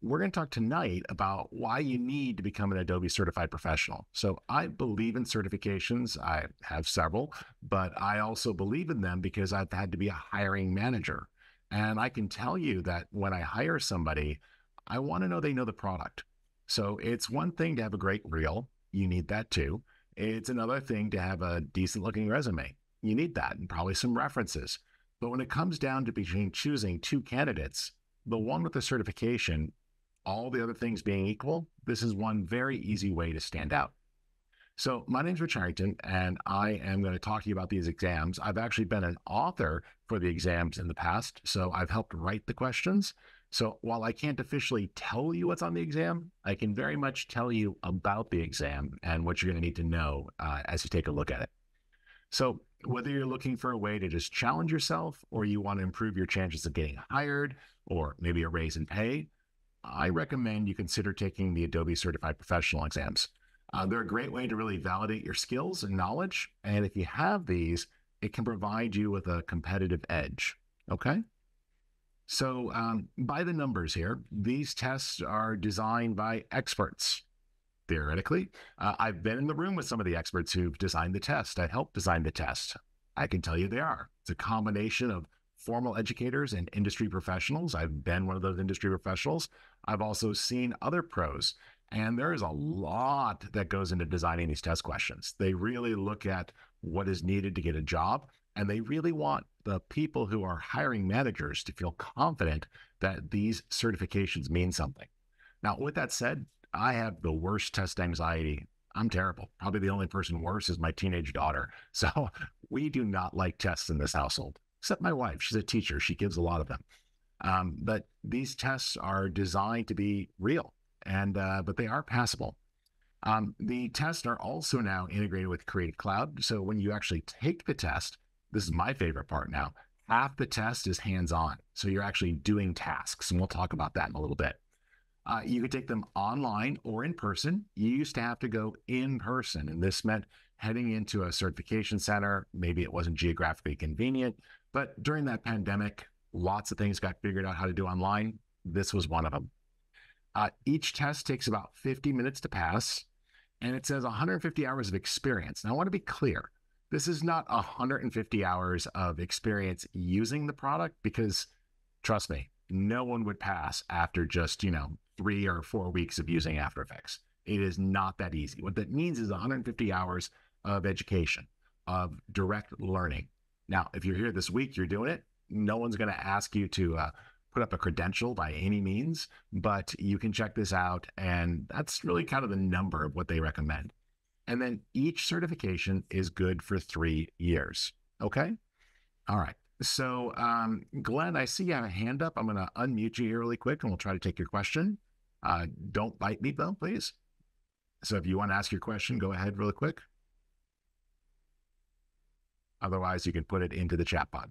we're going to talk tonight about why you need to become an Adobe certified professional. So I believe in certifications. I have several, but I also believe in them because I've had to be a hiring manager. And I can tell you that when I hire somebody, I want to know they know the product. So it's one thing to have a great reel. You need that too. It's another thing to have a decent looking resume. You need that and probably some references. But when it comes down to between choosing two candidates, the one with the certification all the other things being equal, this is one very easy way to stand out. So, my name is Rich Harrington, and I am going to talk to you about these exams. I've actually been an author for the exams in the past, so I've helped write the questions. So, while I can't officially tell you what's on the exam, I can very much tell you about the exam and what you're going to need to know uh, as you take a look at it. So, whether you're looking for a way to just challenge yourself, or you want to improve your chances of getting hired, or maybe a raise in pay, I recommend you consider taking the Adobe Certified Professional exams. Uh, they're a great way to really validate your skills and knowledge. And if you have these, it can provide you with a competitive edge. Okay. So, um, by the numbers here, these tests are designed by experts. Theoretically, uh, I've been in the room with some of the experts who've designed the test. I helped design the test. I can tell you they are. It's a combination of formal educators and industry professionals. I've been one of those industry professionals. I've also seen other pros, and there is a lot that goes into designing these test questions. They really look at what is needed to get a job, and they really want the people who are hiring managers to feel confident that these certifications mean something. Now, with that said, I have the worst test anxiety. I'm terrible. Probably the only person worse is my teenage daughter. So we do not like tests in this household except my wife. She's a teacher. She gives a lot of them. Um, but these tests are designed to be real, and uh, but they are passable. Um, the tests are also now integrated with Creative Cloud. So when you actually take the test, this is my favorite part now. Half the test is hands-on, so you're actually doing tasks, and we'll talk about that in a little bit. Uh, you could take them online or in person. You used to have to go in person, and this meant heading into a certification center. Maybe it wasn't geographically convenient, but during that pandemic, lots of things got figured out how to do online. This was one of them. Uh, each test takes about 50 minutes to pass, and it says 150 hours of experience. Now, I want to be clear this is not 150 hours of experience using the product because, trust me, no one would pass after just, you know, three or four weeks of using After Effects. It is not that easy. What that means is 150 hours of education, of direct learning. Now, if you're here this week, you're doing it. No one's going to ask you to uh, put up a credential by any means, but you can check this out. And that's really kind of the number of what they recommend. And then each certification is good for three years. Okay. All right. So, um, Glenn, I see you have a hand up. I'm going to unmute you here really quick and we'll try to take your question. Uh, don't bite me though, please. So, if you want to ask your question, go ahead really quick. Otherwise, you can put it into the chat pod.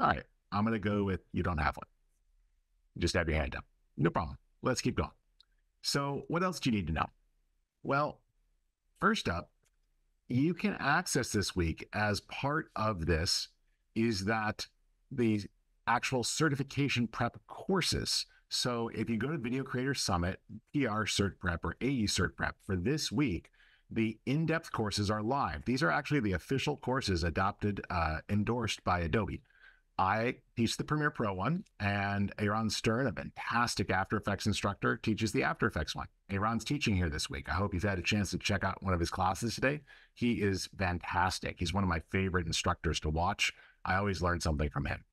All right, I'm going to go with you don't have one. Just have your hand up. No problem. Let's keep going. So, what else do you need to know? Well, first up, you can access this week as part of this is that the actual certification prep courses. So, if you go to Video Creator Summit, PR Cert Prep, or AE Cert Prep for this week, the in-depth courses are live. These are actually the official courses adopted, uh, endorsed by Adobe. I teach the Premiere Pro one, and Aaron Stern, a fantastic After Effects instructor, teaches the After Effects one. Aaron's teaching here this week. I hope you've had a chance to check out one of his classes today. He is fantastic. He's one of my favorite instructors to watch. I always learn something from him.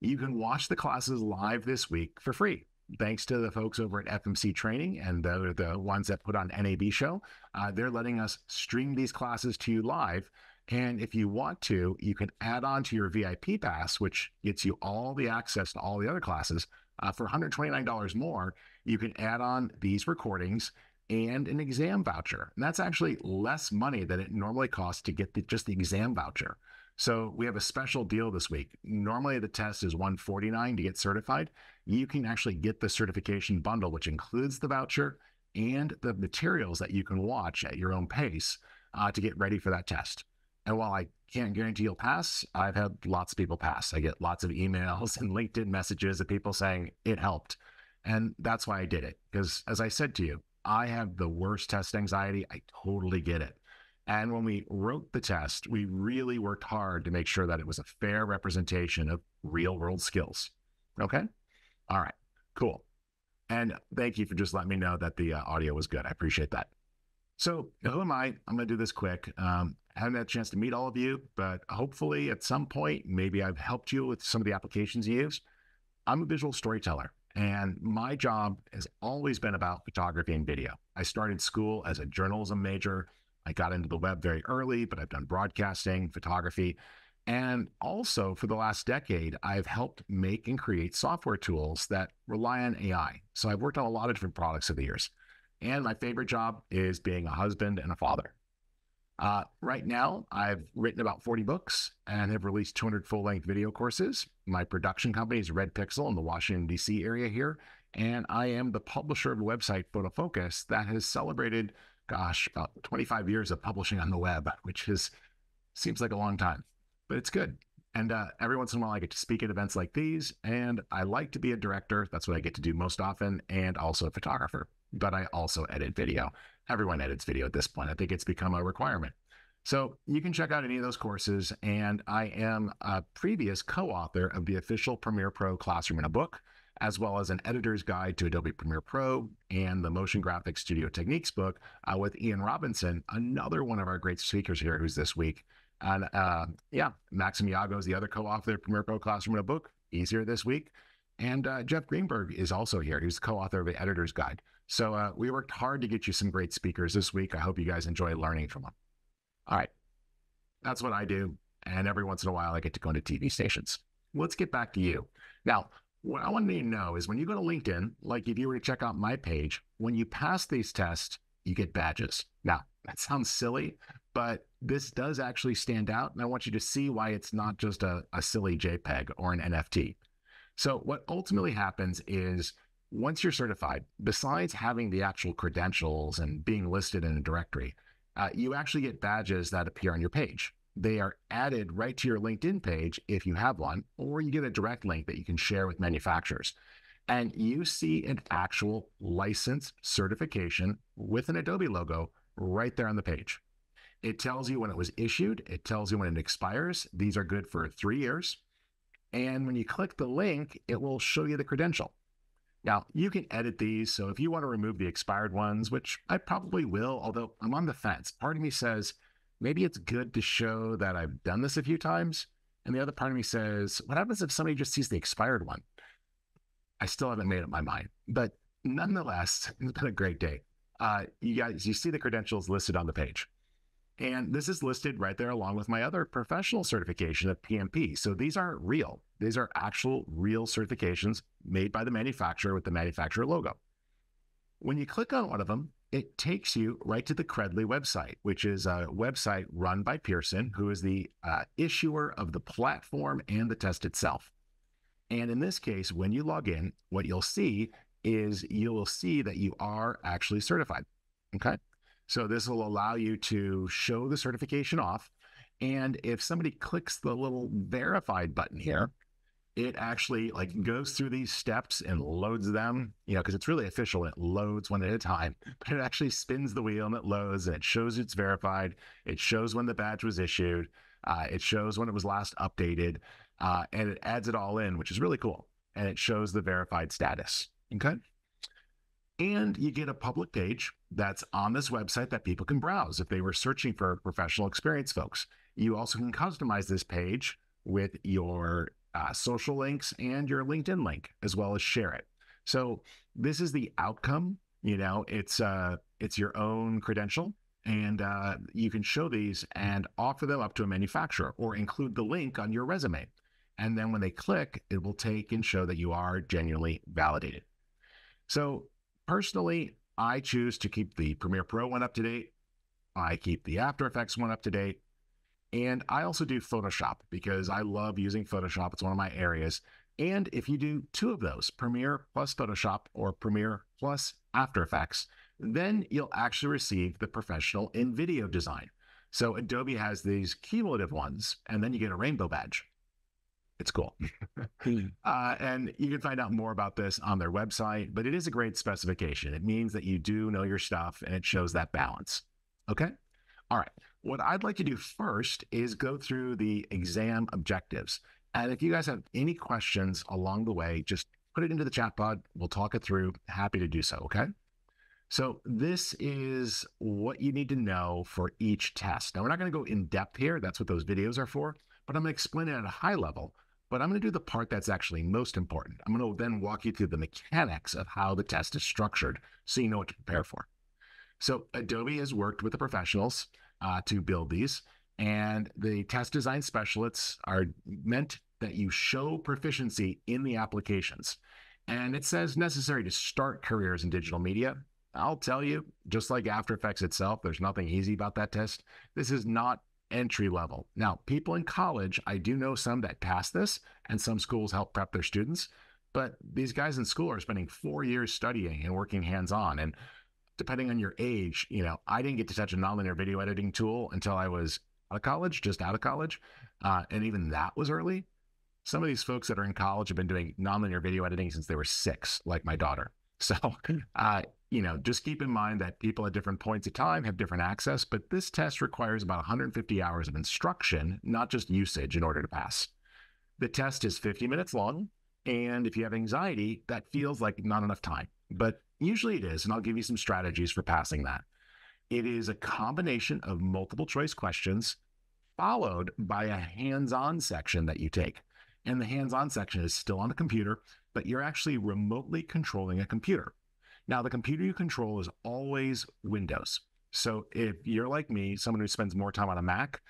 You can watch the classes live this week for free thanks to the folks over at FMC Training and the, the ones that put on NAB Show, uh, they're letting us stream these classes to you live. And if you want to, you can add on to your VIP pass, which gets you all the access to all the other classes. Uh, for $129 more, you can add on these recordings and an exam voucher. And that's actually less money than it normally costs to get the, just the exam voucher. So we have a special deal this week. Normally the test is 149 to get certified. You can actually get the certification bundle, which includes the voucher and the materials that you can watch at your own pace uh, to get ready for that test. And while I can't guarantee you'll pass, I've had lots of people pass. I get lots of emails and LinkedIn messages of people saying it helped. And that's why I did it. Because as I said to you, I have the worst test anxiety. I totally get it. And when we wrote the test, we really worked hard to make sure that it was a fair representation of real world skills. Okay. All right. Cool. And thank you for just letting me know that the uh, audio was good. I appreciate that. So, who am I? I'm going to do this quick. Um, I haven't had a chance to meet all of you, but hopefully at some point, maybe I've helped you with some of the applications you use. I'm a visual storyteller, and my job has always been about photography and video. I started school as a journalism major. I got into the web very early, but I've done broadcasting, photography, and also for the last decade, I've helped make and create software tools that rely on AI. So I've worked on a lot of different products over the years. And my favorite job is being a husband and a father. Uh, right now, I've written about 40 books and have released 200 full length video courses. My production company is Red Pixel in the Washington, D.C. area here. And I am the publisher of the website PhotoFocus that has celebrated, gosh, about 25 years of publishing on the web, which is seems like a long time, but it's good. And uh, every once in a while, I get to speak at events like these. And I like to be a director. That's what I get to do most often, and also a photographer but I also edit video. Everyone edits video at this point. I think it's become a requirement. So you can check out any of those courses. And I am a previous co author of the official Premiere Pro Classroom in a Book, as well as an editor's guide to Adobe Premiere Pro and the Motion Graphics Studio Techniques book uh, with Ian Robinson, another one of our great speakers here who's this week. And uh, yeah, Maxim Jago is the other co author of Premiere Pro Classroom in a Book, easier this week. And uh, Jeff Greenberg is also here. He's the co author of the Editor's Guide. So uh, we worked hard to get you some great speakers this week. I hope you guys enjoy learning from them. All right. That's what I do. And every once in a while, I get to go into TV stations. Let's get back to you. Now, what I want you to know is when you go to LinkedIn, like if you were to check out my page, when you pass these tests, you get badges. Now, that sounds silly, but this does actually stand out. And I want you to see why it's not just a, a silly JPEG or an NFT. So, what ultimately happens is once you're certified, besides having the actual credentials and being listed in a directory, uh, you actually get badges that appear on your page. They are added right to your LinkedIn page if you have one, or you get a direct link that you can share with manufacturers. And you see an actual license certification with an Adobe logo right there on the page. It tells you when it was issued, it tells you when it expires. These are good for three years. And when you click the link, it will show you the credential. Now, you can edit these. So if you want to remove the expired ones, which I probably will, although I'm on the fence, part of me says maybe it's good to show that I've done this a few times. And the other part of me says, what happens if somebody just sees the expired one? I still haven't made up my mind. But nonetheless, it's been a great day. Uh, you guys, you see the credentials listed on the page. And this is listed right there along with my other professional certification of PMP. So these aren't real. These are actual real certifications made by the manufacturer with the manufacturer logo. When you click on one of them, it takes you right to the Credly website, which is a website run by Pearson, who is the uh, issuer of the platform and the test itself. And in this case, when you log in, what you'll see is you will see that you are actually certified. Okay. So this will allow you to show the certification off. And if somebody clicks the little verified button here, it actually like goes through these steps and loads them, you know, because it's really official. It loads one at a time, but it actually spins the wheel and it loads and it shows it's verified. It shows when the badge was issued. Uh, it shows when it was last updated, uh, and it adds it all in, which is really cool. And it shows the verified status. Okay. And you get a public page that's on this website that people can browse if they were searching for professional experience folks. You also can customize this page with your uh, social links and your LinkedIn link, as well as share it. So this is the outcome. You know, it's uh, it's your own credential, and uh, you can show these and offer them up to a manufacturer, or include the link on your resume. And then when they click, it will take and show that you are genuinely validated. So personally, I choose to keep the Premiere Pro one up to date. I keep the After Effects one up to date. And I also do Photoshop because I love using Photoshop. It's one of my areas. And if you do two of those, Premiere plus Photoshop or Premiere plus After Effects, then you'll actually receive the professional in video design. So Adobe has these cumulative ones, and then you get a rainbow badge. It's cool. uh, and you can find out more about this on their website, but it is a great specification. It means that you do know your stuff and it shows that balance. Okay. All right. What I'd like to do first is go through the exam objectives. And if you guys have any questions along the way, just put it into the chat pod. We'll talk it through. Happy to do so. Okay. So this is what you need to know for each test. Now, we're not going to go in depth here. That's what those videos are for, but I'm going to explain it at a high level. But I'm going to do the part that's actually most important. I'm going to then walk you through the mechanics of how the test is structured so you know what to prepare for. So Adobe has worked with the professionals uh, to build these, and the test design specialists are meant that you show proficiency in the applications. And it says necessary to start careers in digital media. I'll tell you, just like After Effects itself, there's nothing easy about that test. This is not entry level. Now, people in college, I do know some that pass this, and some schools help prep their students. But these guys in school are spending four years studying and working hands on. And depending on your age, you know, I didn't get to touch a nonlinear video editing tool until I was out of college, just out of college. Uh, and even that was early. Some of these folks that are in college have been doing nonlinear video editing since they were six, like my daughter. So, uh, you know, just keep in mind that people at different points of time have different access, but this test requires about 150 hours of instruction, not just usage, in order to pass. The test is 50 minutes long, and if you have anxiety, that feels like not enough time, but usually it is, and I'll give you some strategies for passing that. It is a combination of multiple choice questions followed by a hands on section that you take. And the hands on section is still on the computer, but you're actually remotely controlling a computer. Now, the computer you control is always Windows. So if you're like me, someone who spends more time on a Mac,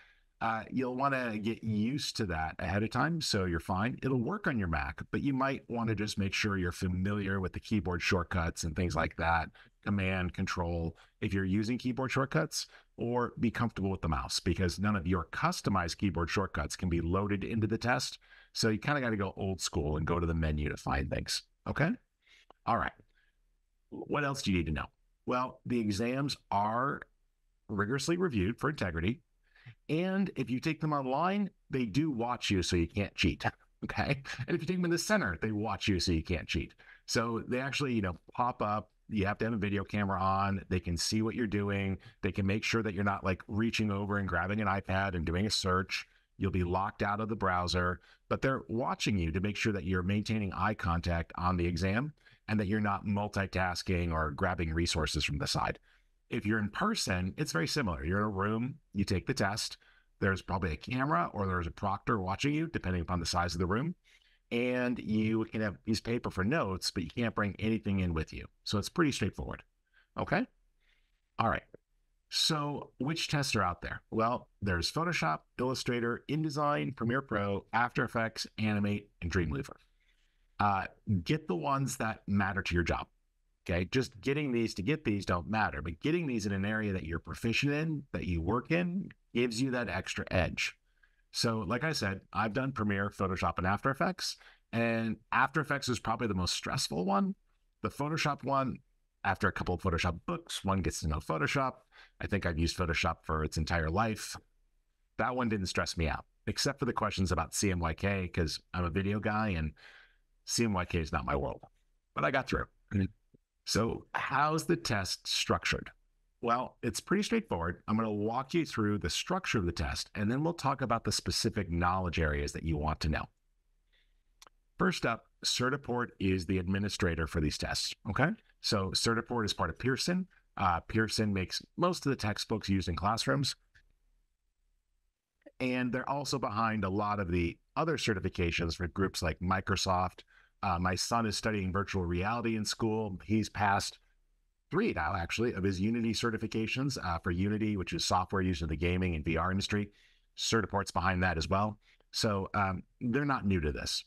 uh, you'll want to get used to that ahead of time. So you're fine. It'll work on your Mac, but you might want to just make sure you're familiar with the keyboard shortcuts and things like that, command, control, if you're using keyboard shortcuts, or be comfortable with the mouse because none of your customized keyboard shortcuts can be loaded into the test. So you kind of got to go old school and go to the menu to find things. Okay. All right. What else do you need to know? Well, the exams are rigorously reviewed for integrity. And if you take them online, they do watch you so you can't cheat. Okay. And if you take them in the center, they watch you so you can't cheat. So they actually, you know, pop up. You have to have a video camera on. They can see what you're doing. They can make sure that you're not like reaching over and grabbing an iPad and doing a search. You'll be locked out of the browser, but they're watching you to make sure that you're maintaining eye contact on the exam and that you're not multitasking or grabbing resources from the side. If you're in person, it's very similar. You're in a room, you take the test. There's probably a camera or there's a proctor watching you, depending upon the size of the room. And you can have of paper for notes, but you can't bring anything in with you. So it's pretty straightforward. Okay. All right. So, which tests are out there? Well, there's Photoshop, Illustrator, InDesign, Premiere Pro, After Effects, Animate, and Dreamweaver uh, get the ones that matter to your job. Okay. Just getting these to get these don't matter, but getting these in an area that you're proficient in, that you work in, gives you that extra edge. So, like I said, I've done Premiere, Photoshop, and After Effects, and After Effects is probably the most stressful one. The Photoshop one, after a couple of Photoshop books, one gets to know Photoshop. I think I've used Photoshop for its entire life. That one didn't stress me out, except for the questions about CMYK, because I'm a video guy and CMYK is not my world, but I got through. Mm-hmm. So, how's the test structured? Well, it's pretty straightforward. I'm going to walk you through the structure of the test, and then we'll talk about the specific knowledge areas that you want to know. First up, Certiport is the administrator for these tests. Okay. So, Certiport is part of Pearson. Uh, Pearson makes most of the textbooks used in classrooms. And they're also behind a lot of the other certifications for groups like Microsoft, uh, my son is studying virtual reality in school. He's passed three now, actually, of his Unity certifications uh, for Unity, which is software used in the gaming and VR industry. Certiport's behind that as well. So um, they're not new to this.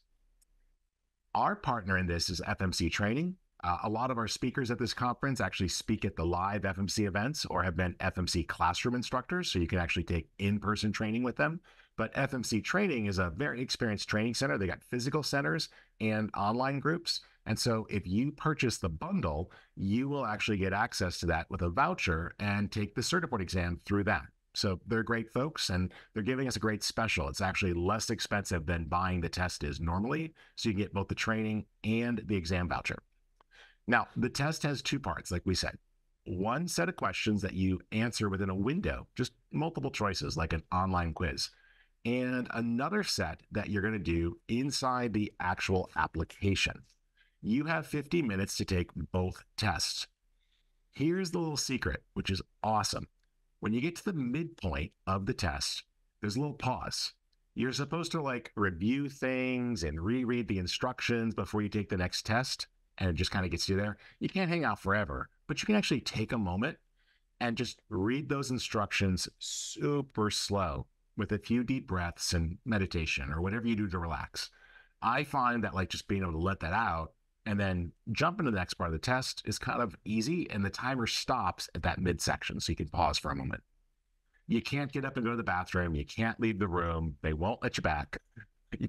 Our partner in this is FMC Training. Uh, a lot of our speakers at this conference actually speak at the live FMC events or have been FMC classroom instructors. So you can actually take in person training with them. But FMC Training is a very experienced training center. They got physical centers and online groups. And so if you purchase the bundle, you will actually get access to that with a voucher and take the Certiport exam through that. So they're great folks and they're giving us a great special. It's actually less expensive than buying the test is normally. So you can get both the training and the exam voucher. Now, the test has two parts, like we said. One set of questions that you answer within a window, just multiple choices, like an online quiz, and another set that you're going to do inside the actual application. You have 50 minutes to take both tests. Here's the little secret, which is awesome. When you get to the midpoint of the test, there's a little pause. You're supposed to like review things and reread the instructions before you take the next test, and it just kind of gets you there. You can't hang out forever, but you can actually take a moment and just read those instructions super slow with a few deep breaths and meditation or whatever you do to relax. I find that like just being able to let that out and then jump into the next part of the test is kind of easy. And the timer stops at that midsection. So you can pause for a moment. You can't get up and go to the bathroom. You can't leave the room. They won't let you back.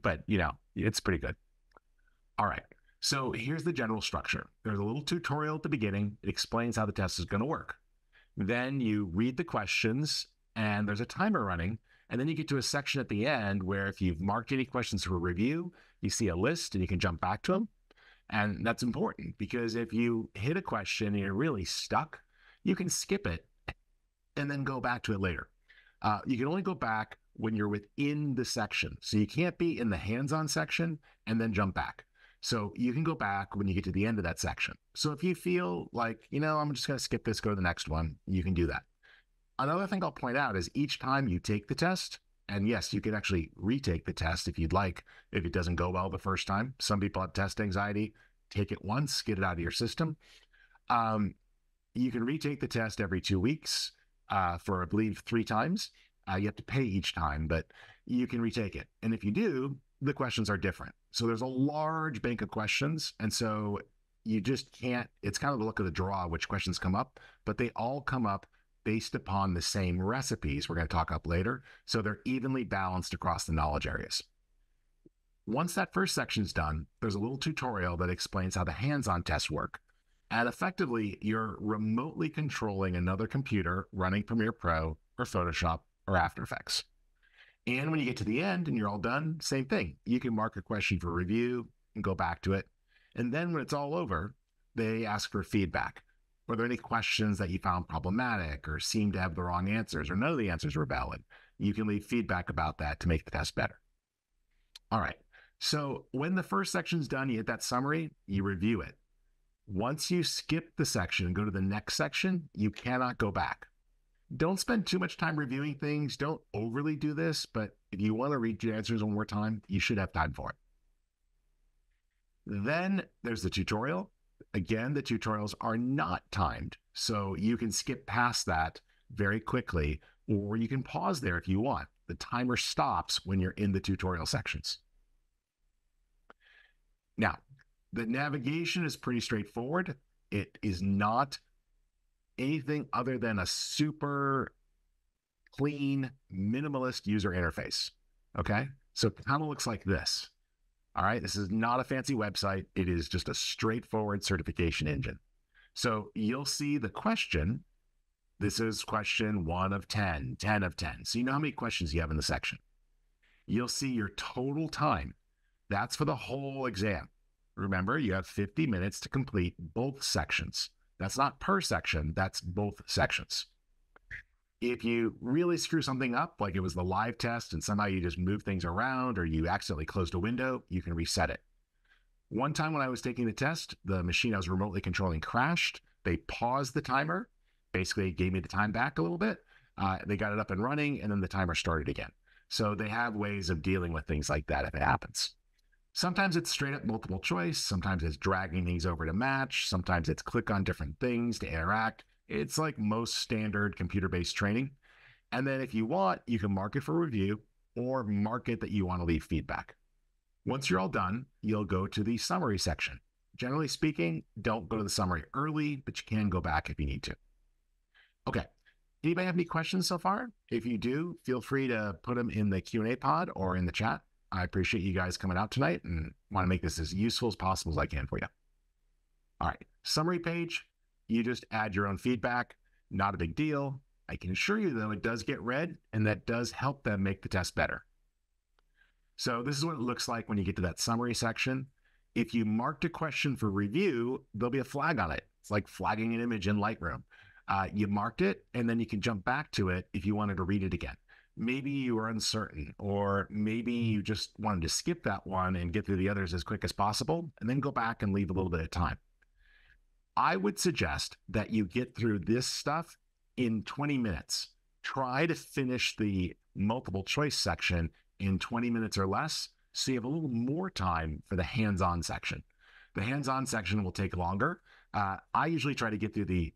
But, you know, it's pretty good. All right. So here's the general structure there's a little tutorial at the beginning, it explains how the test is going to work. Then you read the questions, and there's a timer running. And then you get to a section at the end where if you've marked any questions for review, you see a list and you can jump back to them. And that's important because if you hit a question and you're really stuck, you can skip it and then go back to it later. Uh, you can only go back when you're within the section. So you can't be in the hands on section and then jump back. So you can go back when you get to the end of that section. So if you feel like, you know, I'm just going to skip this, go to the next one, you can do that. Another thing I'll point out is each time you take the test, and yes, you can actually retake the test if you'd like, if it doesn't go well the first time. Some people have test anxiety. Take it once, get it out of your system. Um, you can retake the test every two weeks uh, for, I believe, three times. Uh, you have to pay each time, but you can retake it. And if you do, the questions are different. So there's a large bank of questions. And so you just can't, it's kind of the look of the draw which questions come up, but they all come up based upon the same recipes we're going to talk up later. So they're evenly balanced across the knowledge areas. Once that first section is done, there's a little tutorial that explains how the hands-on tests work. And effectively, you're remotely controlling another computer running Premiere Pro or Photoshop or After Effects. And when you get to the end and you're all done, same thing. You can mark a question for review and go back to it. And then when it's all over, they ask for feedback. Were there any questions that you found problematic or seemed to have the wrong answers or none of the answers were valid? You can leave feedback about that to make the test better. All right. So when the first section's done, you hit that summary, you review it. Once you skip the section and go to the next section, you cannot go back. Don't spend too much time reviewing things. Don't overly do this, but if you want to read your answers one more time, you should have time for it. Then there's the tutorial. Again, the tutorials are not timed, so you can skip past that very quickly, or you can pause there if you want. The timer stops when you're in the tutorial sections. Now, the navigation is pretty straightforward. It is not anything other than a super clean, minimalist user interface. Okay. So it kind of looks like this. All right. This is not a fancy website. It is just a straightforward certification engine. So you'll see the question. This is question one of 10, 10 of 10. So you know how many questions you have in the section. You'll see your total time. That's for the whole exam. Remember, you have 50 minutes to complete both sections. That's not per section, that's both sections. If you really screw something up, like it was the live test and somehow you just move things around or you accidentally closed a window, you can reset it. One time when I was taking the test, the machine I was remotely controlling crashed. They paused the timer, basically gave me the time back a little bit. Uh, they got it up and running, and then the timer started again. So they have ways of dealing with things like that if it happens. Sometimes it's straight up multiple choice. Sometimes it's dragging things over to match. Sometimes it's click on different things to interact. It's like most standard computer based training. And then if you want, you can mark it for review or mark it that you want to leave feedback. Once you're all done, you'll go to the summary section. Generally speaking, don't go to the summary early, but you can go back if you need to. Okay. Anybody have any questions so far? If you do, feel free to put them in the Q&A pod or in the chat. I appreciate you guys coming out tonight and want to make this as useful as possible as I can for you. All right, summary page, you just add your own feedback, not a big deal. I can assure you, though, it does get read and that does help them make the test better. So, this is what it looks like when you get to that summary section. If you marked a question for review, there'll be a flag on it. It's like flagging an image in Lightroom. Uh, you marked it, and then you can jump back to it if you wanted to read it again. Maybe you were uncertain, or maybe you just wanted to skip that one and get through the others as quick as possible, and then go back and leave a little bit of time. I would suggest that you get through this stuff in 20 minutes. Try to finish the multiple choice section in 20 minutes or less so you have a little more time for the hands on section. The hands on section will take longer. Uh, I usually try to get through the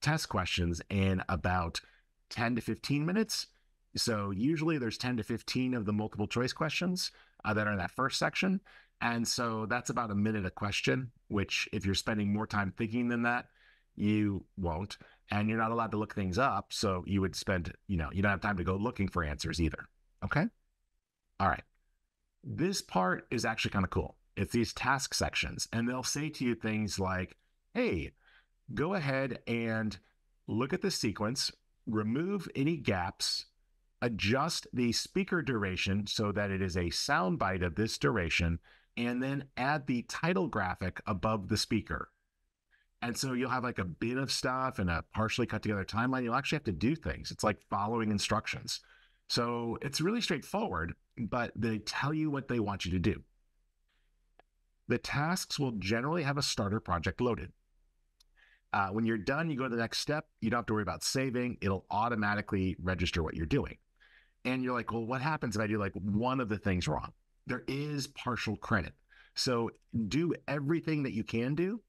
test questions in about 10 to 15 minutes. So usually there's 10 to 15 of the multiple choice questions uh, that are in that first section. And so that's about a minute a question, which if you're spending more time thinking than that, you won't. And you're not allowed to look things up. So you would spend, you know, you don't have time to go looking for answers either. Okay. All right. This part is actually kind of cool. It's these task sections, and they'll say to you things like, hey, go ahead and look at the sequence, remove any gaps, adjust the speaker duration so that it is a soundbite of this duration, and then add the title graphic above the speaker. And so you'll have like a bit of stuff and a partially cut together timeline. You'll actually have to do things. It's like following instructions. So it's really straightforward, but they tell you what they want you to do. The tasks will generally have a starter project loaded. Uh, when you're done, you go to the next step. You don't have to worry about saving. It'll automatically register what you're doing. And you're like, well, what happens if I do like one of the things wrong? There is partial credit. So do everything that you can do.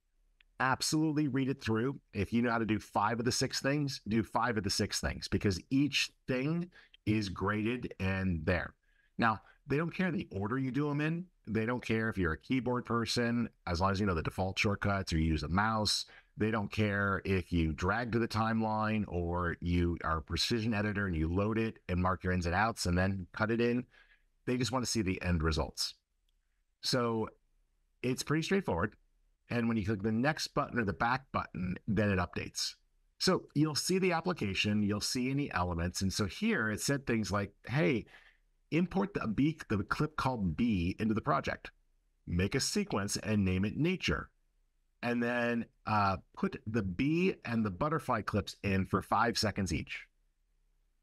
Absolutely read it through. If you know how to do five of the six things, do five of the six things because each thing is graded and there. Now, they don't care the order you do them in. They don't care if you're a keyboard person, as long as you know the default shortcuts or you use a mouse. They don't care if you drag to the timeline or you are a precision editor and you load it and mark your ins and outs and then cut it in. They just want to see the end results. So it's pretty straightforward. And when you click the next button or the back button, then it updates. So you'll see the application, you'll see any elements. And so here it said things like, hey, import the B, the clip called B into the project, make a sequence and name it nature and then uh, put the bee and the butterfly clips in for five seconds each.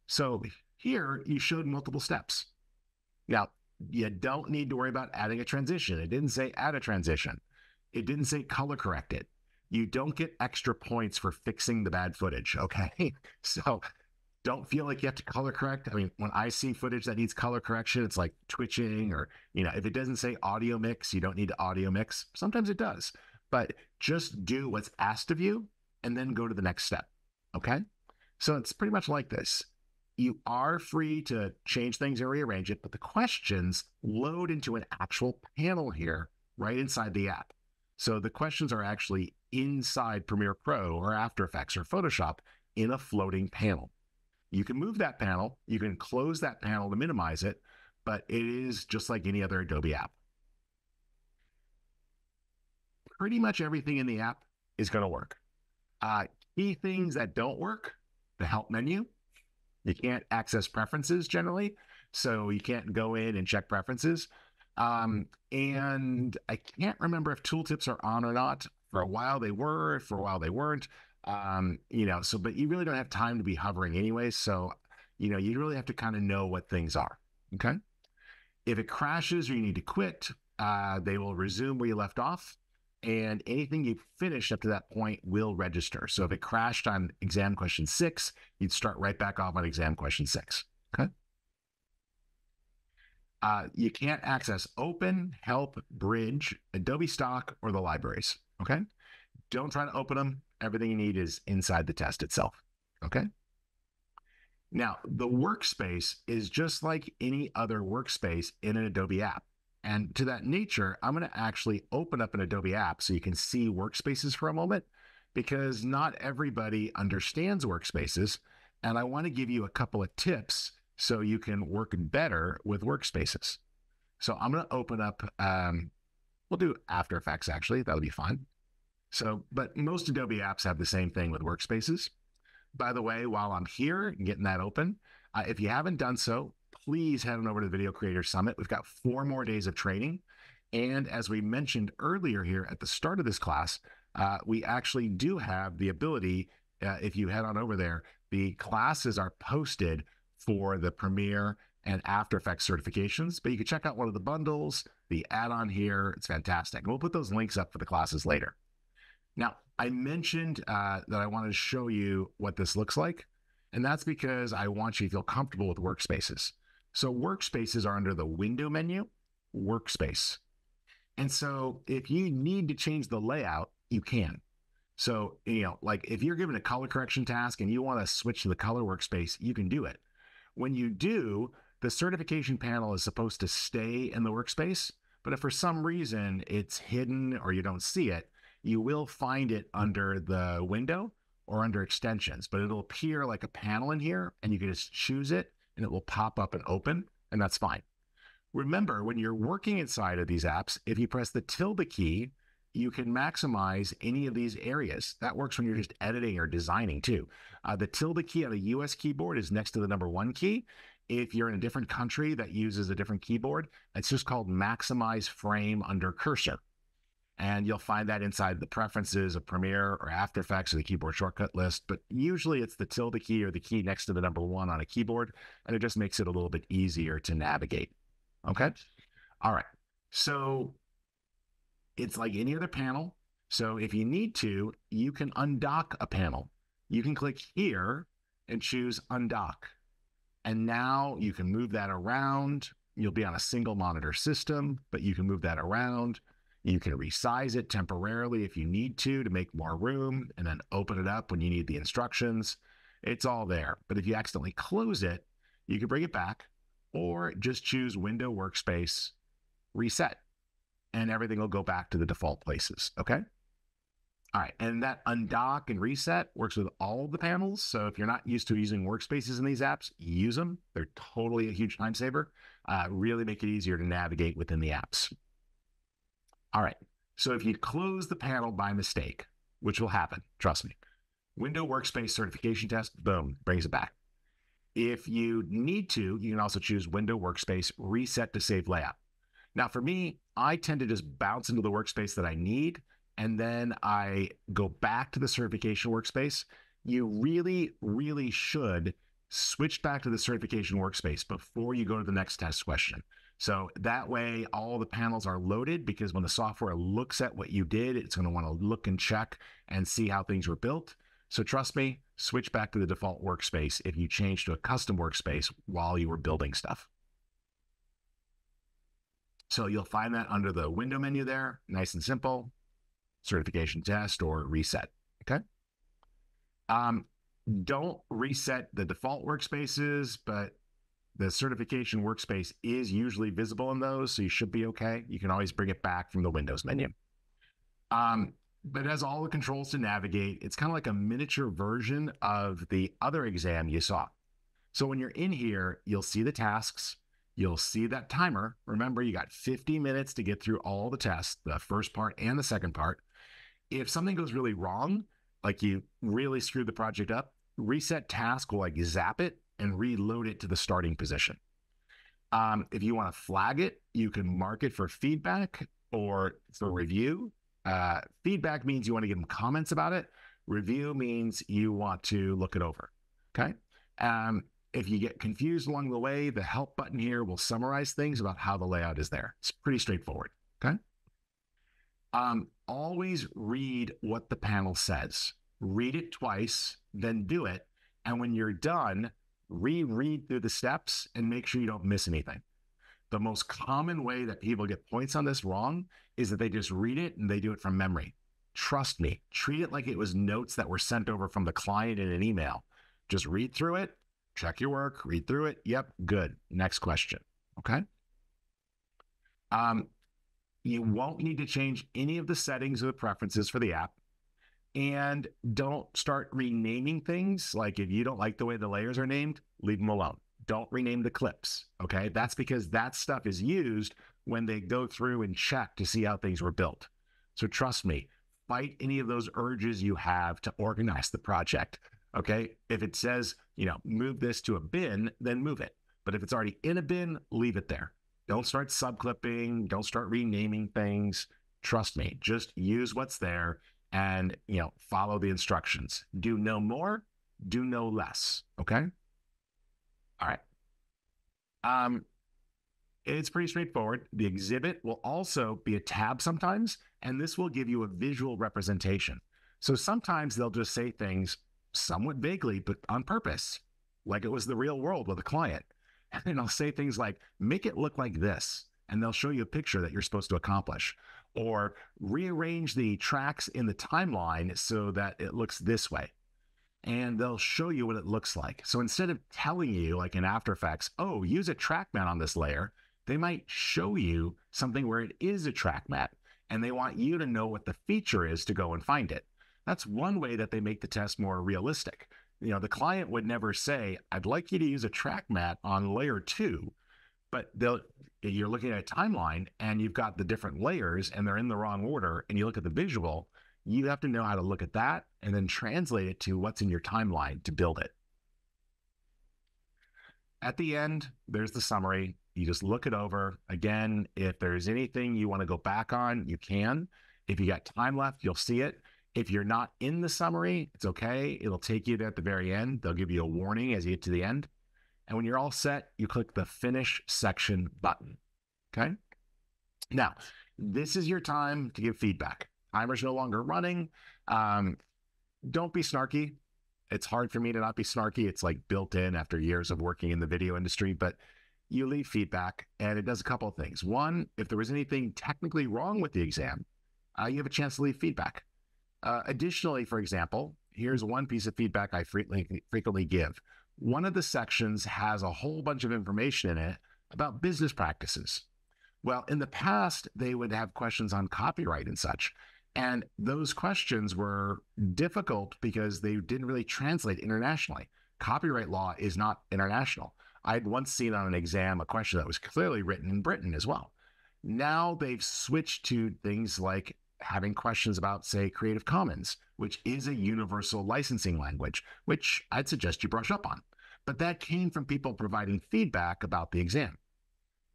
So here you showed multiple steps. Now, you don't need to worry about adding a transition. It didn't say add a transition. It didn't say color correct it. You don't get extra points for fixing the bad footage. Okay. So don't feel like you have to color correct. I mean, when I see footage that needs color correction, it's like twitching or, you know, if it doesn't say audio mix, you don't need to audio mix. Sometimes it does but just do what's asked of you and then go to the next step. Okay. So it's pretty much like this. You are free to change things and rearrange it, but the questions load into an actual panel here right inside the app. So the questions are actually inside Premiere Pro or After Effects or Photoshop in a floating panel. You can move that panel, you can close that panel to minimize it, but it is just like any other Adobe app pretty much everything in the app is going to work. Uh, key things that don't work the help menu. You can't access preferences generally, so you can't go in and check preferences. Um, and I can't remember if tooltips are on or not. For a while they were, for a while they weren't. Um, you know, so but you really don't have time to be hovering anyway. So, you know, you really have to kind of know what things are. Okay. If it crashes or you need to quit, uh, they will resume where you left off and anything you finish up to that point will register. So if it crashed on exam question six, you'd start right back off on exam question six. Okay. Uh, you can't access Open, Help, Bridge, Adobe Stock, or the libraries. Okay. Don't try to open them. Everything you need is inside the test itself. Okay. Now, the workspace is just like any other workspace in an Adobe app. And to that nature, I'm going to actually open up an Adobe app so you can see workspaces for a moment because not everybody understands workspaces. And I want to give you a couple of tips so you can work better with workspaces. So I'm going to open up, um, we'll do After Effects actually, that'll be fun. So, but most Adobe apps have the same thing with workspaces. by the way, while I'm here getting that open, uh, if you haven't done so, please head on over to the Video Creator Summit. We've got four more days of training. And as we mentioned earlier here at the start of this class, uh, we actually do have the ability, uh, if you head on over there, the classes are posted for the Premiere and After Effects certifications, but you can check out one of the bundles, the add on here. It's fantastic. We'll put those links up for the classes later. Now, I mentioned uh, that I wanted to show you what this looks like, and that's because I want you to feel comfortable with workspaces. So, workspaces are under the window menu, workspace. And so, if you need to change the layout, you can. So, you know, like if you're given a color correction task and you want to switch to the color workspace, you can do it. When you do, the certification panel is supposed to stay in the workspace, but if for some reason it's hidden or you don't see it, you will find it under the window or under extensions, but it'll appear like a panel in here and you can just choose it and it will pop up and open, and that's fine. Remember, when you're working inside of these apps, if you press the tilde key, you can maximize any of these areas. That works when you're just editing or designing too. Uh, the tilde key on a US keyboard is next to the number one key. If you're in a different country that uses a different keyboard, it's just called maximize frame under cursor. And you'll find that inside the preferences of Premiere or After Effects or the keyboard shortcut list. But usually it's the tilde key or the key next to the number one on a keyboard. And it just makes it a little bit easier to navigate. Okay. All right. So it's like any other panel. So if you need to, you can undock a panel. You can click here and choose undock. And now you can move that around. You'll be on a single monitor system, but you can move that around. You can resize it temporarily if you need to to make more room and then open it up when you need the instructions. It's all there. But if you accidentally close it, you can bring it back or just choose Window Workspace, reset and everything will go back to the default places. Okay. All right. And that undock and reset works with all the panels. So if you're not used to using workspaces in these apps, use them. They're totally a huge time saver. Uh, really make it easier to navigate within the apps. All right. So if you close the panel by mistake, which will happen, trust me, window workspace certification test, boom, brings it back. If you need to, you can also choose window workspace reset to save layout. Now, for me, I tend to just bounce into the workspace that I need, and then I go back to the certification workspace. You really, really should switch back to the certification workspace before you go to the next test question. So that way, all the panels are loaded because when the software looks at what you did, it's going to want to look and check and see how things were built. So trust me, switch back to the default workspace if you change to a custom workspace while you were building stuff. So you'll find that under the window menu there, nice and simple, certification test or reset. Okay. Um, don't reset the default workspaces, but the certification workspace is usually visible in those, so you should be okay. You can always bring it back from the Windows menu. Um, but it has all the controls to navigate. It's kind of like a miniature version of the other exam you saw. So when you're in here, you'll see the tasks, you'll see that timer. Remember, you got 50 minutes to get through all the tests, the first part and the second part. If something goes really wrong, like you really screwed the project up, reset task will like zap it and reload it to the starting position. Um, if you want to flag it, you can mark it for feedback or for review. Uh, feedback means you want to give them comments about it. Review means you want to look it over. Okay. Um, if you get confused along the way, the help button here will summarize things about how the layout is there. It's pretty straightforward. Okay. Um, always read what the panel says. Read it twice, then do it. And when you're done, reread through the steps and make sure you don't miss anything. The most common way that people get points on this wrong is that they just read it and they do it from memory. Trust me, treat it like it was notes that were sent over from the client in an email. Just read through it, check your work, read through it. Yep, good. Next question. Okay. Um, you won't need to change any of the settings or the preferences for the app. And don't start renaming things. Like if you don't like the way the layers are named, leave them alone. Don't rename the clips. Okay. That's because that stuff is used when they go through and check to see how things were built. So trust me, fight any of those urges you have to organize the project. Okay. If it says, you know, move this to a bin, then move it. But if it's already in a bin, leave it there. Don't start subclipping. Don't start renaming things. Trust me, just use what's there and, you know, follow the instructions. Do no more, do no less. Okay. All right. Um, it's pretty straightforward. The exhibit will also be a tab sometimes, and this will give you a visual representation. So sometimes they'll just say things somewhat vaguely, but on purpose, like it was the real world with a client. And then I'll say things like, make it look like this. And they'll show you a picture that you're supposed to accomplish. Or rearrange the tracks in the timeline so that it looks this way. And they'll show you what it looks like. So instead of telling you, like in After Effects, oh, use a track matte on this layer, they might show you something where it is a track matte and they want you to know what the feature is to go and find it. That's one way that they make the test more realistic. You know, the client would never say, I'd like you to use a track matte on layer two, but they'll you're looking at a timeline and you've got the different layers and they're in the wrong order and you look at the visual, you have to know how to look at that and then translate it to what's in your timeline to build it. At the end, there's the summary. You just look it over. Again, if there's anything you want to go back on, you can. If you got time left, you'll see it. If you're not in the summary, it's okay. It'll take you at the very end. They'll give you a warning as you get to the end. And when you're all set, you click the finish section button. Okay. Now, this is your time to give feedback. Timer's no longer running. Um, don't be snarky. It's hard for me to not be snarky. It's like built in after years of working in the video industry, but you leave feedback and it does a couple of things. One, if there was anything technically wrong with the exam, uh, you have a chance to leave feedback. Uh, additionally, for example, here's one piece of feedback I frequently, frequently give. One of the sections has a whole bunch of information in it about business practices. Well, in the past, they would have questions on copyright and such. And those questions were difficult because they didn't really translate internationally. Copyright law is not international. I'd once seen on an exam a question that was clearly written in Britain as well. Now they've switched to things like having questions about, say, Creative Commons, which is a universal licensing language, which I'd suggest you brush up on. But that came from people providing feedback about the exam.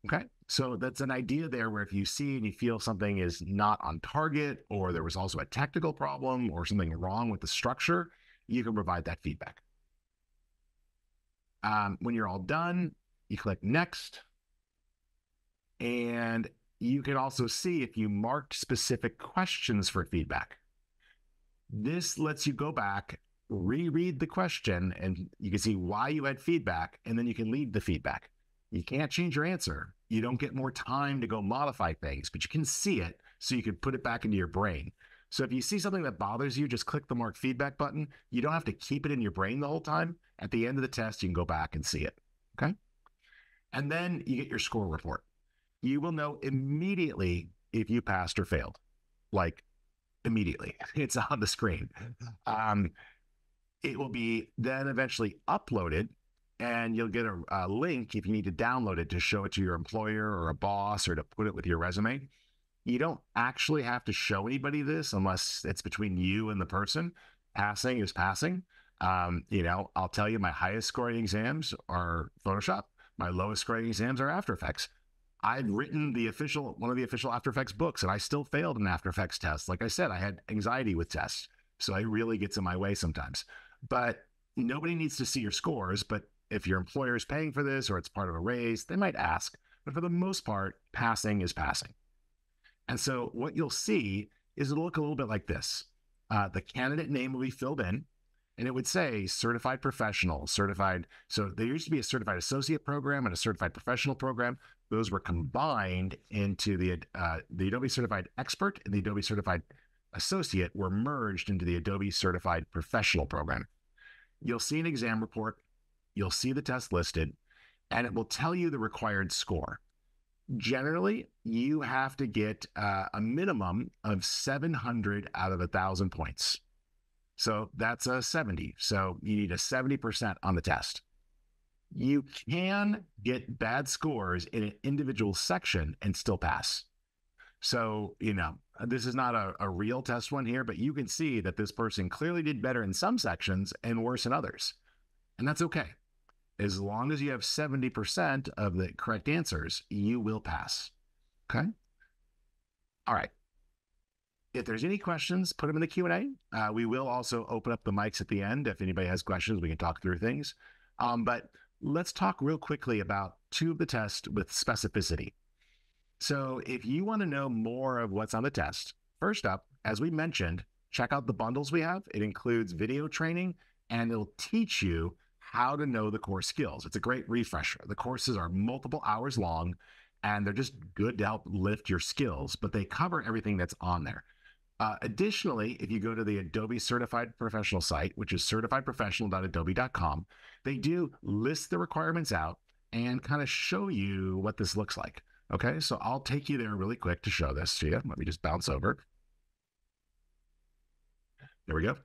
Okay. So that's an idea there where if you see and you feel something is not on target, or there was also a technical problem or something wrong with the structure, you can provide that feedback. Um, when you're all done, you click next. And you can also see if you marked specific questions for feedback. This lets you go back, reread the question, and you can see why you had feedback, and then you can leave the feedback. You can't change your answer. You don't get more time to go modify things, but you can see it so you can put it back into your brain. So if you see something that bothers you, just click the mark feedback button. You don't have to keep it in your brain the whole time. At the end of the test, you can go back and see it. Okay. And then you get your score report you will know immediately if you passed or failed. Like immediately, it's on the screen. Um, it will be then eventually uploaded, and you'll get a, a, link if you need to download it to show it to your employer or a boss or to put it with your resume. You don't actually have to show anybody this unless it's between you and the person. Passing is passing. Um, you know, I'll tell you my highest scoring exams are Photoshop. My lowest scoring exams are After Effects. I'd written the official one of the official After Effects books, and I still failed an After Effects test. Like I said, I had anxiety with tests, so it really gets in my way sometimes. But nobody needs to see your scores. But if your employer is paying for this or it's part of a raise, they might ask. But for the most part, passing is passing. And so what you'll see is it'll look a little bit like this. Uh, the candidate name will be filled in and it would say certified professional, certified. So there used to be a certified associate program and a certified professional program. Those were combined into the uh, the Adobe Certified Expert and the Adobe Certified Associate were merged into the Adobe Certified Professional program. You'll see an exam report, you'll see the test listed, and it will tell you the required score. Generally, you have to get uh, a minimum of 700 out of a thousand points. So that's a 70. So you need a 70% on the test. You can get bad scores in an individual section and still pass. So, you know, this is not a, a real test one here, but you can see that this person clearly did better in some sections and worse in others. And that's okay. As long as you have 70% of the correct answers, you will pass. Okay. All right. If there's any questions, put them in the Q&A. Uh, we will also open up the mics at the end. If anybody has questions, we can talk through things. Um, but let's talk real quickly about two of the tests with specificity. So if you want to know more of what's on the test, first up, as we mentioned, check out the bundles we have. It includes video training and it'll teach you how to know the core skills. It's a great refresher. The courses are multiple hours long and they're just good to help lift your skills, but they cover everything that's on there. Uh, additionally, if you go to the Adobe Certified Professional site, which is certifiedprofessional.adobe.com, they do list the requirements out and kind of show you what this looks like. Okay, so I'll take you there really quick to show this to you. Let me just bounce over. There we go.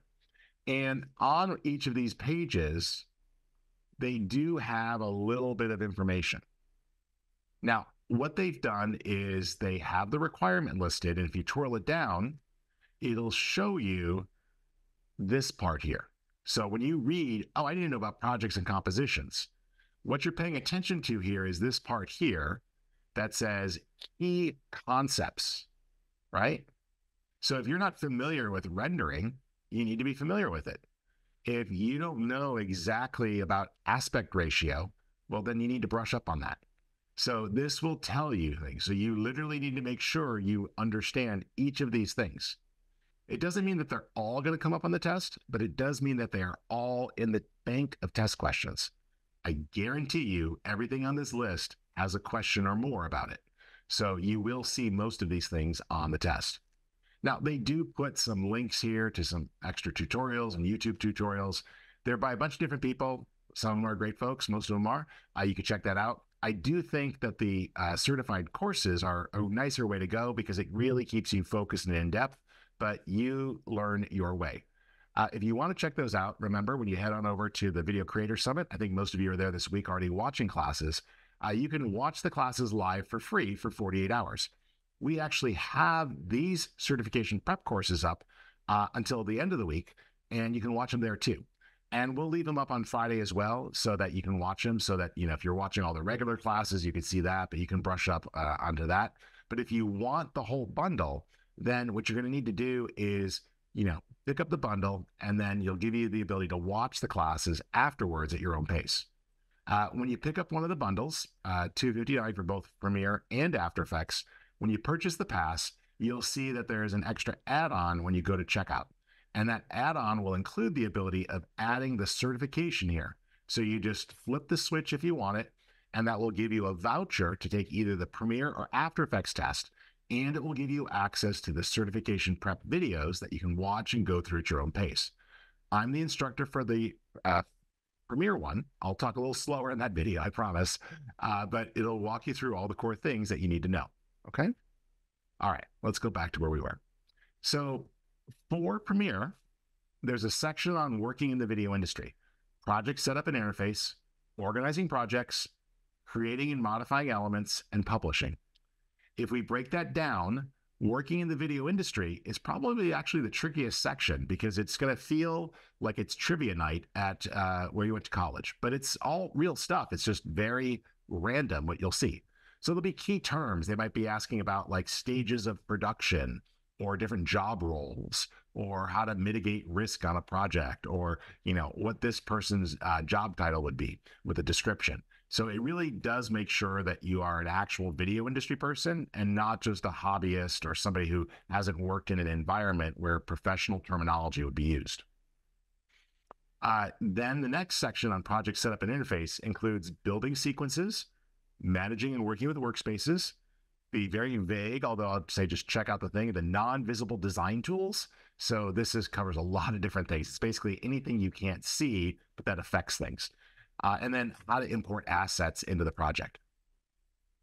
And on each of these pages, they do have a little bit of information. Now, what they've done is they have the requirement listed, and if you twirl it down, it'll show you this part here. So when you read, oh, I didn't know about projects and compositions, what you're paying attention to here is this part here that says key concepts, right? So if you're not familiar with rendering, you need to be familiar with it. If you don't know exactly about aspect ratio, well, then you need to brush up on that. So this will tell you things. So you literally need to make sure you understand each of these things. It doesn't mean that they're all going to come up on the test, but it does mean that they are all in the bank of test questions. I guarantee you everything on this list has a question or more about it. So you will see most of these things on the test. Now, they do put some links here to some extra tutorials and YouTube tutorials. They're by a bunch of different people. Some of them are great folks, most of them are. Uh, you can check that out. I do think that the uh, certified courses are a nicer way to go because it really keeps you focused and in depth, but you learn your way. Uh, if you want to check those out, remember when you head on over to the Video Creator Summit, I think most of you are there this week already watching classes uh, you can watch the classes live for free for 48 hours. We actually have these certification prep courses up uh, until the end of the week, and you can watch them there too. And we'll leave them up on Friday as well so that you can watch them. So that, you know, if you're watching all the regular classes, you can see that, but you can brush up uh, onto that. But if you want the whole bundle, then what you're going to need to do is, you know, pick up the bundle and then you'll give you the ability to watch the classes afterwards at your own pace. Uh, when you pick up one of the bundles, uh, 259 for both Premiere and After Effects, when you purchase the pass, you'll see that there is an extra add-on when you go to checkout. And that add-on will include the ability of adding the certification here. So you just flip the switch if you want it, and that will give you a voucher to take either the Premiere or After Effects test, and it will give you access to the certification prep videos that you can watch and go through at your own pace. I'm the instructor for the uh, Premiere one. I'll talk a little slower in that video, I promise, uh, but it'll walk you through all the core things that you need to know. Okay. All right, let's go back to where we were. So for Premiere, there's a section on working in the video industry, project setup and interface, organizing projects, creating and modifying elements, and publishing. If we break that down, working in the video industry is probably actually the trickiest section because it's going to feel like it's trivia night at uh, where you went to college, but it's all real stuff. It's just very random what you'll see. So there'll be key terms. They might be asking about like stages of production or different job roles or how to mitigate risk on a project or, you know, what this person's uh, job title would be with a description. So it really does make sure that you are an actual video industry person and not just a hobbyist or somebody who hasn't worked in an environment where professional terminology would be used. Uh, then the next section on project setup and interface includes building sequences, managing and working with workspaces, be very vague, although I'd say just check out the thing, the non-visible design tools. So this is covers a lot of different things. It's basically anything you can't see, but that affects things uh, and then how to import assets into the project.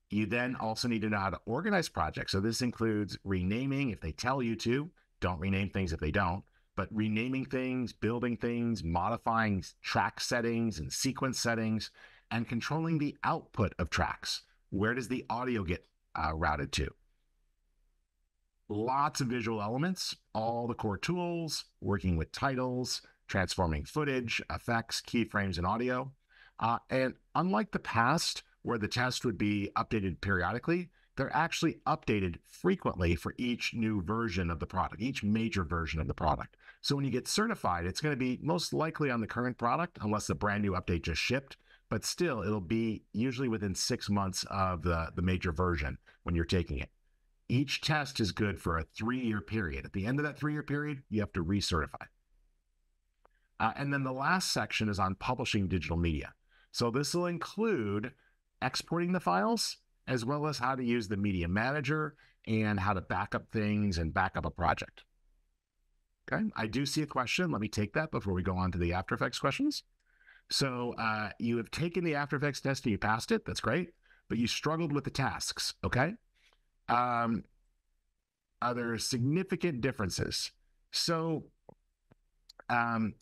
You then also need to know how to organize projects. So this includes renaming if they tell you to, don't rename things if they don't, but renaming things, building things, modifying track settings and sequence settings, and controlling the output of tracks. Where does the audio get uh, routed to? lots of visual elements, all the core tools, working with titles, transforming footage, effects, keyframes, and audio. Uh, and unlike the past, where the test would be updated periodically, they're actually updated frequently for each new version of the product, each major version of the product. So when you get certified, it's going to be most likely on the current product, unless the brand new update just shipped. But still, it'll be usually within six months of the, the major version when you're taking it. Each test is good for a three year period. At the end of that three year period, you have to recertify. Uh, and then the last section is on publishing digital media. So this will include exporting the files as well as how to use the media manager and how to back up things and back up a project. Okay, I do see a question. Let me take that before we go on to the After Effects questions. So uh, you have taken the After Effects test and you passed it. That's great, but you struggled with the tasks. Okay, um, are there significant differences? So um,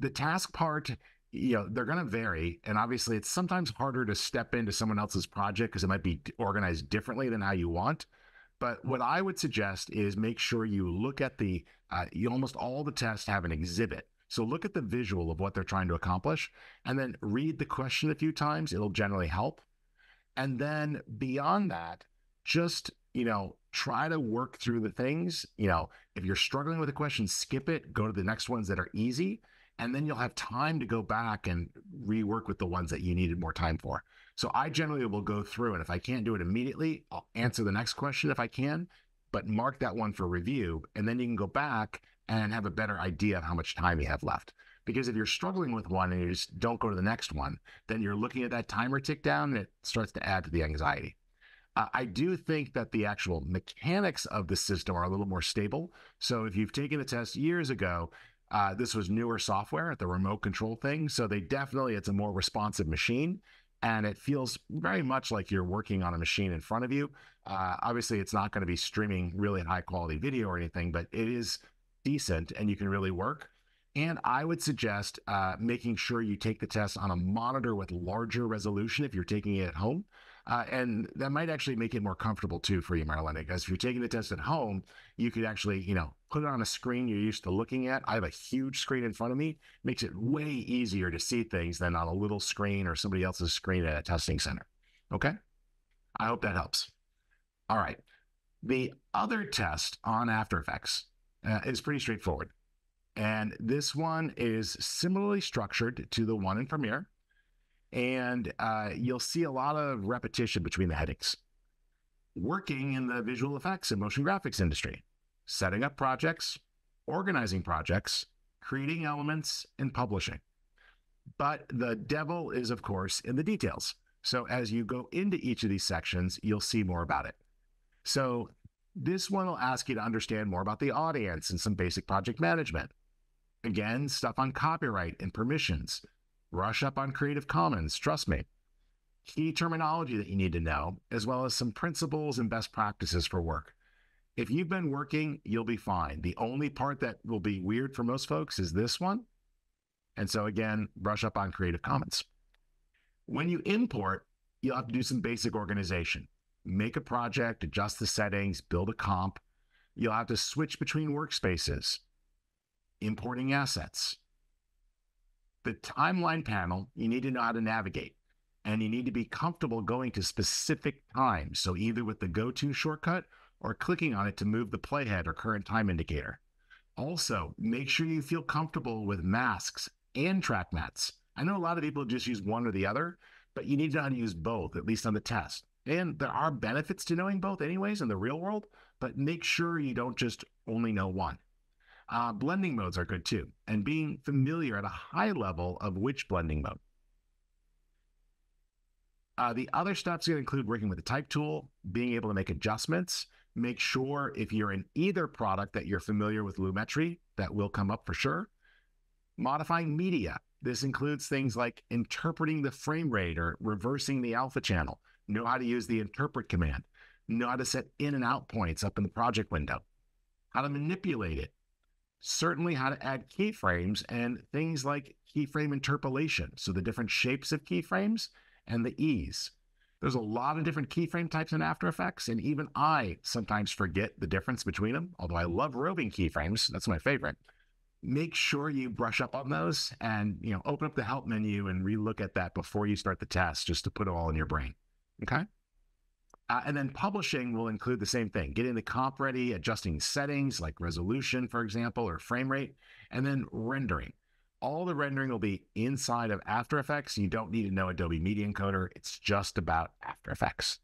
the task part you know they're going to vary and obviously it's sometimes harder to step into someone else's project because it might be organized differently than how you want but what i would suggest is make sure you look at the uh, you almost all the tests have an exhibit. So look at the visual of what they're trying to accomplish and then read the question a few times it'll generally help and then beyond that just you know try to work through the things you know if you're struggling with a question skip it go to the next ones that are easy and then you'll have time to go back and rework with the ones that you needed more time for. So I generally will go through, and if I can't do it immediately, I'll answer the next question if I can, but mark that one for review, and then you can go back and have a better idea of how much time you have left. Because if you're struggling with one and you just don't go to the next one, then you're looking at that timer tick down and it starts to add to the anxiety. Uh, I do think that the actual mechanics of the system are a little more stable. So if you've taken a test years ago, uh, this was newer software, at the remote control thing. So they definitely, it's a more responsive machine. And it feels very much like you're working on a machine in front of you. Uh, obviously, it's not going to be streaming really high quality video or anything, but it is decent and you can really work. And I would suggest uh, making sure you take the test on a monitor with larger resolution if you're taking it at home. Uh, and that might actually make it more comfortable too for you, Marilyn, because if you're taking the test at home, you could actually, you know, put it on a screen you're used to looking at. I have a huge screen in front of me, makes it way easier to see things than on a little screen or somebody else's screen at a testing center. Okay. I hope that helps. All right. The other test on After Effects uh, is pretty straightforward. And this one is similarly structured to the one in Premiere and uh, you'll see a lot of repetition between the headings. Working in the visual effects and motion graphics industry, setting up projects, organizing projects, creating elements, and publishing. But the devil is, of course, in the details. So as you go into each of these sections, you'll see more about it. So this one will ask you to understand more about the audience and some basic project management. Again, stuff on copyright and permissions, Brush up on Creative Commons, trust me. Key terminology that you need to know, as well as some principles and best practices for work. If you've been working, you'll be fine. The only part that will be weird for most folks is this one. And so, again, brush up on Creative Commons. When you import, you'll have to do some basic organization. Make a project, adjust the settings, build a comp. You'll have to switch between workspaces, importing assets, the timeline panel, you need to know how to navigate and you need to be comfortable going to specific times. So either with the go to shortcut or clicking on it to move the playhead or current time indicator. Also, make sure you feel comfortable with masks and track mattes. I know a lot of people just use one or the other, but you need to know how to use both, at least on the test. And there are benefits to knowing both, anyways, in the real world, but make sure you don't just only know one. Uh, blending modes are good too, and being familiar at a high level of which blending mode. Uh, the other steps going to include working with the type tool, being able to make adjustments, make sure if you're in either product that you're familiar with Lumetri, that will come up for sure. Modifying media. This includes things like interpreting the frame rate or reversing the alpha channel. Know how to use the interpret command. Know how to set in and out points up in the project window. How to manipulate it certainly how to add keyframes and things like keyframe interpolation. So the different shapes of keyframes and the ease. There's a lot of different keyframe types in After Effects, and even I sometimes forget the difference between them. Although I love roving keyframes, that's my favorite. Make sure you brush up on those and you know open up the help menu and relook at that before you start the test, just to put it all in your brain. Okay. Uh, and then publishing will include the same thing getting the comp ready, adjusting settings like resolution, for example, or frame rate, and then rendering. All the rendering will be inside of After Effects. You don't need to know Adobe Media Encoder, it's just about After Effects.